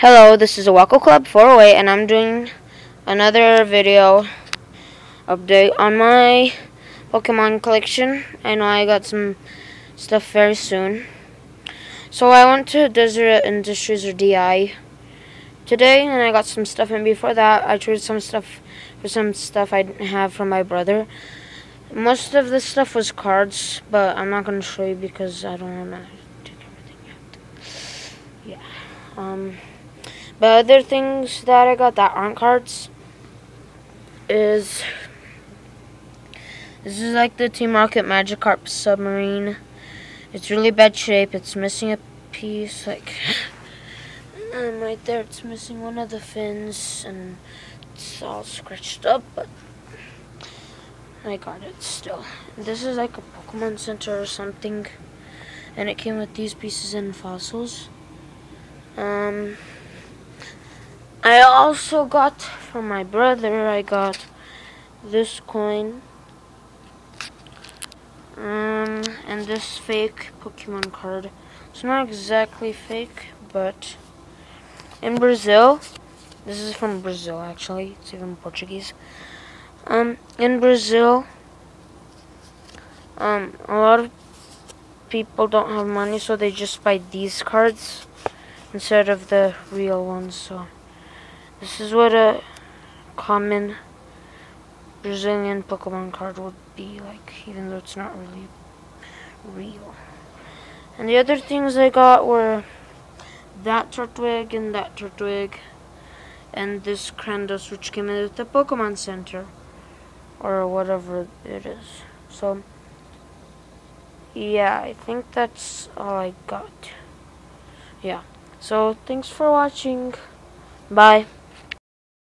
Hello, this is Awako Club 408 and I'm doing another video update on my Pokemon collection. I know I got some stuff very soon. So I went to Deseret Industries or DI today and I got some stuff and before that I traded some stuff for some stuff I didn't have from my brother. Most of the stuff was cards, but I'm not going to show you because I don't want to take everything out. Yeah. Um... But other things that I got that aren't cards is this is like the Team Rocket Magikarp submarine. It's really bad shape. It's missing a piece, like um, right there. It's missing one of the fins, and it's all scratched up. But I got it still. This is like a Pokemon Center or something, and it came with these pieces and fossils. Um. I also got from my brother, I got this coin. Um, and this fake Pokemon card. It's not exactly fake, but in Brazil, this is from Brazil actually, it's even Portuguese. Um, in Brazil, um, a lot of people don't have money, so they just buy these cards instead of the real ones, so. This is what a common Brazilian Pokemon card would be like, even though it's not really real. And the other things I got were that Turtwig and that Turtwig and this Cranidos which came in at the Pokemon Center or whatever it is. So yeah, I think that's all I got. Yeah. So thanks for watching. Bye.